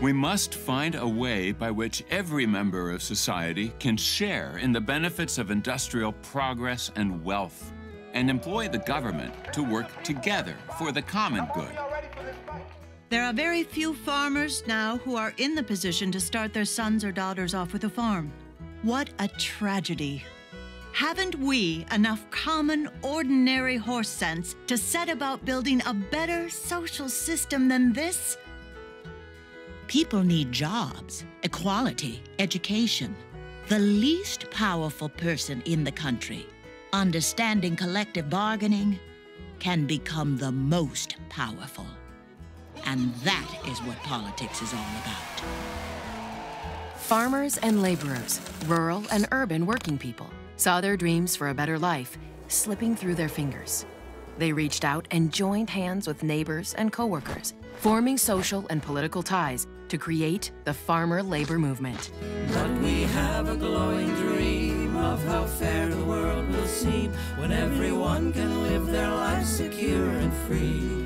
We must find a way by which every member of society can share in the benefits of industrial progress and wealth, and employ the government to work together for the common good. There are very few farmers now who are in the position to start their sons or daughters off with a farm. What a tragedy. Haven't we enough common, ordinary horse sense to set about building a better social system than this? People need jobs, equality, education. The least powerful person in the country, understanding collective bargaining, can become the most powerful. And that is what politics is all about. Farmers and laborers, rural and urban working people, saw their dreams for a better life slipping through their fingers. They reached out and joined hands with neighbors and coworkers, forming social and political ties to create the farmer labor movement. But we have a glowing dream of how fair the world will seem when everyone can live their lives secure and free.